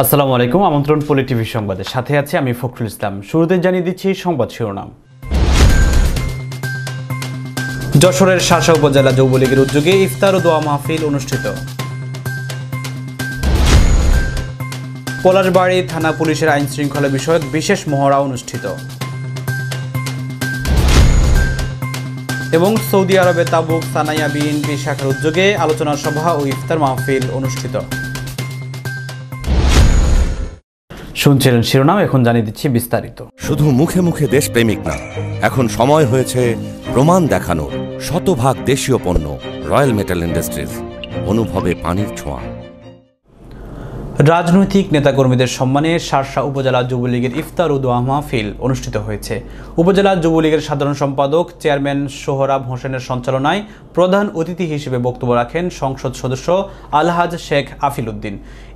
আসসালামু আলাইকুম, আমন্ত্রণ পলি টিভি সংবাদে। সাথে আছে আমি ফখরুল ইসলাম। শুরুতে জানিয়ে দিচ্ছি সংবাদ শিরোনাম। যশোরের শাসা উপজেলা যুবলীগের উদ্যোগে ইফতার ও দোয়া মাহফিল অনুষ্ঠিত। পলাশবাড়ি থানা পুলিশের আইন শৃঙ্খলা বিষয়ক বিশেষ মহড়া অনুষ্ঠিত। এবং সৌদি আরবে তাবুক সানাইয়া বিএনপি শাখার উদ্যোগে আলোচনা সভা ও ইফতার মাহফিল অনুষ্ঠিত। শুনছিলেন শিরোনাম, এখন জানিয়ে দিচ্ছি বিস্তারিত। শুধু মুখে মুখে দেশপ্রেমিক না, এখন সময় হয়েছে প্রমাণ দেখানোর। শতভাগ দেশীয় পণ্য, রয়্যাল মেটাল ইন্ডাস্ট্রিজ, অনুভবে পানির ছোঁয়া। রাজনৈতিক নেতাকর্মীদের সম্মানে শার্শা উপজেলা যুবলীগের ইফতার ও দোয়া মাহফিল অনুষ্ঠিত হয়েছে। উপজেলা যুবলীগের সাধারণ সম্পাদক চেয়ারম্যান সোহরাব হোসেনের সঞ্চালনায় প্রধান অতিথি হিসেবে বক্তব্য রাখেন সংসদ সদস্য আলহাজ শেখ আফিল উদ্দিন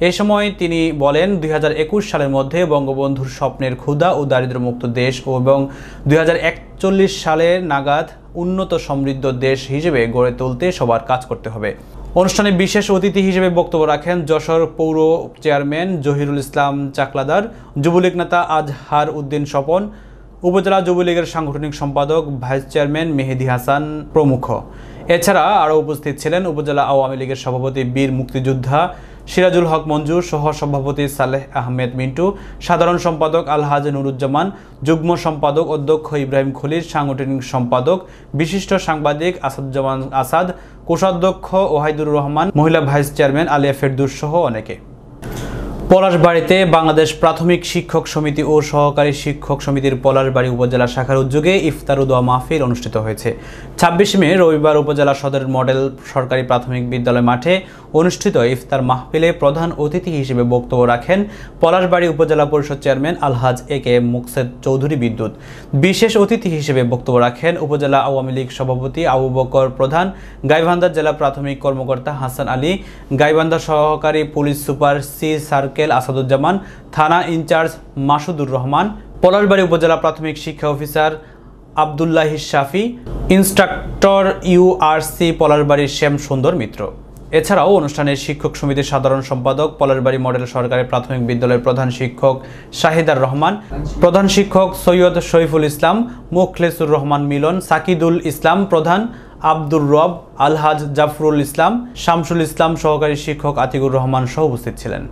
এ সময় তিনি বলেন, দুই হাজার একুশ সালের মধ্যে বঙ্গবন্ধুর স্বপ্নের ক্ষুধা ও দারিদ্র্যমুক্ত দেশ এবং দুই সালে নাগাদ উন্নত সমৃদ্ধ দেশ হিসেবে গড়ে তুলতে সবার কাজ করতে হবে। অনুষ্ঠানে বিশেষ অতিথি হিসেবে বক্তব্য রাখেন যশোর পৌর চেয়ারম্যান জহিরুল ইসলাম চাকলাদার, যুবলীগ নেতা আজহার উদ্দিন স্বপন, উপজেলা যুবলীগের সাংগঠনিক সম্পাদক, ভাইস চেয়ারম্যান মেহেদি হাসান প্রমুখ। এছাড়া আরও উপস্থিত ছিলেন উপজেলা আওয়ামী লীগের সভাপতি বীর মুক্তিযোদ্ধা সিরাজুল হক মঞ্জুর সহ সভাপতি সালেহ আহমেদ মিন্টু, সাধারণ সম্পাদক আলহাজ নুরুজ্জামান, যুগ্ম সম্পাদক অধ্যক্ষ ইব্রাহিম খলিল, সাংগঠনিক সম্পাদক বিশিষ্ট সাংবাদিক আসাদুজ্জামান আসাদ, কোষাধ্যক্ষ ওহাইদুর রহমান, মহিলা ভাইস চেয়ারম্যান আলিয়া ফেরদুস সহ অনেকে। পলাশবাড়িতে বাংলাদেশ প্রাথমিক শিক্ষক সমিতি ও সহকারী শিক্ষক সমিতির পলাশবাড়ি উপজেলা শাখার উদ্যোগে ইফতার ও দোয়া মাহফিল অনুষ্ঠিত হয়েছে। ছাব্বিশে মে, রবিবার উপজেলা সদর মডেল সরকারি প্রাথমিক বিদ্যালয় মাঠে অনুষ্ঠিত ইফতার মাহফিলে প্রধান অতিথি হিসেবে বক্তব্য রাখেন পলাশবাড়ি উপজেলা পরিষদ chairman Alhaj A K Muksed Chowdhury Biddyut. বিশেষ অতিথি হিসেবে বক্তব্য রাখেন উপজেলা আওয়ামী লীগ সভাপতি আবু বকর প্রধান, গাইবান্ধা জেলা প্রাথমিক কর্মকর্তা হাসান আলী, গাইবান্ধা সহকারী police super C circle Asaduzzaman, থানা ইনচার্জ মাসুদুর রহমান, পলাশবাড়ি উপজেলা প্রাথমিক শিক্ষা officer Abdullah Shafi, instructor URC পলাশবাড়ির Shyam Sundar Mitra. এছাড়াও অনুষ্ঠানে শিক্ষক সমিতির সাধারণ সম্পাদক, পলাশবাড়ি মডেল সরকারি প্রাথমিক বিদ্যালয়ের প্রধান শিক্ষক শাহিদার রহমান, প্রধান শিক্ষক সৈয়দ শরীফুল ইসলাম মুখলেসুর রহমান মিলন, সাকিদুল ইসলাম প্রধান, আব্দুর রব, আলহাজ জাফরুল ইসলাম, শামসুল ইসলাম সহকারী শিক্ষক আতিকুর রহমান সহ উপস্থিত ছিলেন।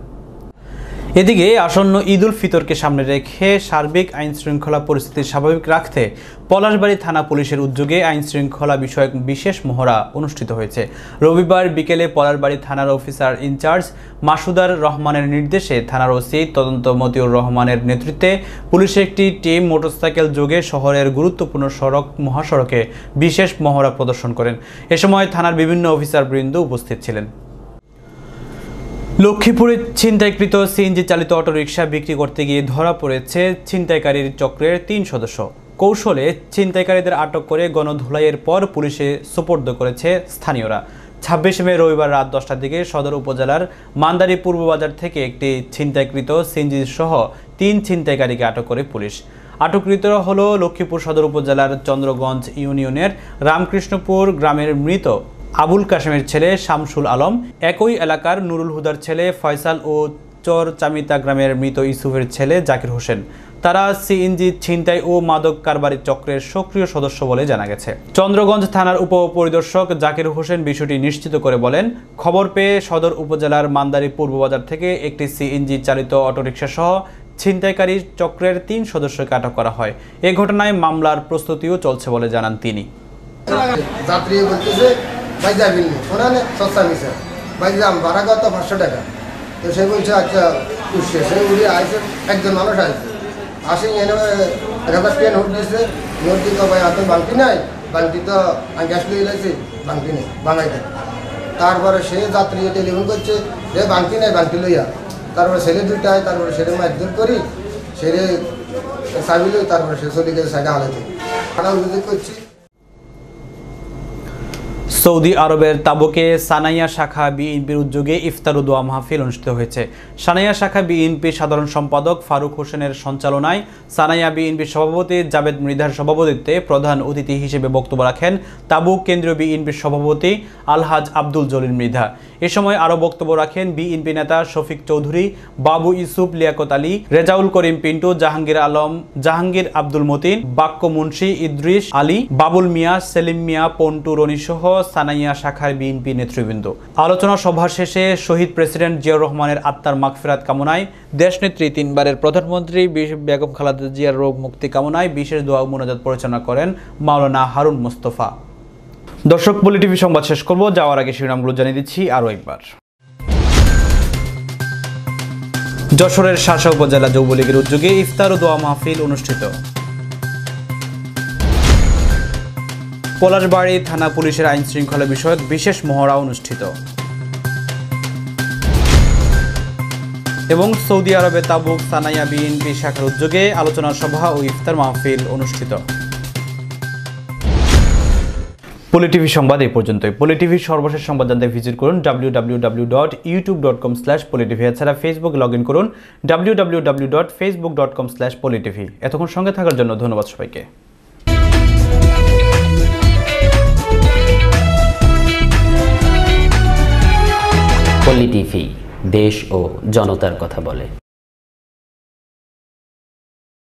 এদিকে আসন্ন ঈদ উল ফিতরকে সামনে রেখে সার্বিক আইন শৃঙ্খলা পরিস্থিতি স্বাভাবিক রাখতে পলাশবাড়ি থানা পুলিশের উদ্যোগে আইন শৃঙ্খলা বিষয়ক বিশেষ মহড়া অনুষ্ঠিত হয়েছে। রবিবার বিকেলে পলাশবাড়ি থানার অফিসার ইনচার্জ মাসুদার রহমানের নির্দেশে থানার ওসি তদন্ত মতিউর রহমানের নেতৃত্বে পুলিশের একটি টিম মোটরসাইকেল যোগে শহরের গুরুত্বপূর্ণ সড়ক, মহাসড়কে বিশেষ মহড়া প্রদর্শন করেন। এ সময় থানার বিভিন্ন অফিসার বৃন্দ উপস্থিত ছিলেন। লক্ষ্মীপুরে ছিনতাইকৃত সিএনজি চালিত অটোরিকশা বিক্রি করতে গিয়ে ধরা পড়েছে ছিনতাইকারীর চক্রের তিন সদস্য। কৌশলে ছিনতাইকারীদের আটক করে গণধুলাইয়ের পর পুলিশে সুপর্দ করেছে স্থানীয়রা। ছাব্বিশে মে রবিবার রাত দশটার দিকে সদর উপজেলার মান্দারি পূর্ব বাজার থেকে একটি ছিনতাইকৃত সিএনজি সহ তিন ছিনতাইকারীকে আটক করে পুলিশ। আটককৃতরা হল লক্ষ্মীপুর সদর উপজেলার চন্দ্রগঞ্জ ইউনিয়নের রামকৃষ্ণপুর গ্রামের মৃত আবুল কাশেমের ছেলে শামসুল আলম, একই এলাকার নুরুল হুদার ছেলে ফয়সাল ও চর চামিতা গ্রামের মৃত ইসুফের ছেলে জাকির হোসেন। তারা সিএনজি, ছিনতাই ও মাদক কারবারি চক্রের সক্রিয় সদস্য বলে জানা গেছে। চন্দ্রগঞ্জ থানার উপপরিদর্শক জাকির হোসেন বিষয়টি নিশ্চিত করে বলেন, খবর পেয়ে সদর উপজেলার মান্দারি পূর্ববাজার থেকে একটি সিএনজি চালিত অটোরিকশা সহ ছিনতাইকারী চক্রের তিন সদস্যকে আটক করা হয়। এ ঘটনায় মামলার প্রস্তুতিও চলছে বলে জানান তিনি। ভাই যাবেন ওরা সস্তা নিছে। ভাই দাম ভাড়া কত? পাঁচশো টাকা। তো সে বলছে আচ্ছা উঠছে। সে উড়ে আসে একজন মানুষ আসছে আসে এনে হাজার টেন নোট দিয়েছে নোট দিতে, ভাই হাতে বাংটি নাই? বাংটি তো গ্যাস লিয়ে গেছি বাংটি নেই বাঙাইতে তারপরে সে যাত্রী টেলিফোন করছে রে বাংটি নাই বাংটি লইয়া। তারপরে ছেলে দুইটায় তারপরে ছেলে মারধর করি চাবি লই, তারপরে সে চলে গেছে সাইডে হালাতে খারাপ অভিযোগ করছি। সৌদি আরবের তাবুকে সানাইয়া শাখা বিএনপির উদ্যোগে ইফতার ও দোয়া মাহফিল অনুষ্ঠিত হয়েছে। সানাইয়া শাখা বিএনপির সাধারণ সম্পাদক ফারুক হোসেনের সঞ্চালনায় সানাইয়া বিএনপির সভাপতি জাবেদ মৃধার সভাপতিত্বে প্রধান অতিথি হিসেবে বক্তব্য রাখেন তাবুক কেন্দ্রীয় বিএনপির সভাপতি আলহাজ আব্দুল জলিল মৃধা। এ সময় আরও বক্তব্য রাখেন বিএনপি নেতা শফিক চৌধুরী, বাবু ইউসুফ লিয়াকত আলী, রেজাউল করিম পিন্টু, জাহাঙ্গীর আলম, জাহাঙ্গীর আব্দুল মতিন, বাক্য মুন্সি ইদ্রিস আলী, বাবুল মিয়া, সেলিম মিয়া, পন্টু রনি সহ সানাইয়া শাখার বিএনপি নেতৃবৃন্দ। আলোচনা সভা শেষে শহীদ প্রেসিডেন্ট জিয়াউর রহমানের আত্মার মাগফিরাত কামনায় দেশনেত্রী তিনবারের প্রধানমন্ত্রী বেগম খালেদা জিয়ার রোগ মুক্তি কামনায় বিশেষ দোয়া মোনাজাত পরিচালনা করেন মাওলানা হারুন মোস্তফা। দর্শক বলি টিভি সংবাদ শেষ করব। যাওয়ার আগে শিরোনামগুলো জানিয়ে দিচ্ছি আরও একবার। যশোরের শাসা উপজেলা যুবলীগের উদ্যোগে ইফতার ও দোয়া মাহফিল অনুষ্ঠিত। পলাশবাড়ি থানা পুলিশের আইন শৃঙ্খলা বিষয়ক বিশেষ মহড়া অনুষ্ঠিত। এবং সৌদি আরবে তাবুক, সানাইয়া বিএনপি শাখার উদ্যোগে আলোচনা সভা ও ইফতার মাহফিল অনুষ্ঠিত। পলিটিভি সংবাদ এই পর্যন্তই। পলিটিভির সর্বশেষ সংবাদ জানতে ভিজিট করুন W W W dot YouTube dot com slash PoliTV এছাড়া ফেসবুক লগ ইন করুন W W W dot Facebook dot com slash PoliTV এতক্ষণ সঙ্গে থাকার জন্য ধন্যবাদ সবাইকে। দেশ ও জনতার কথা বলে।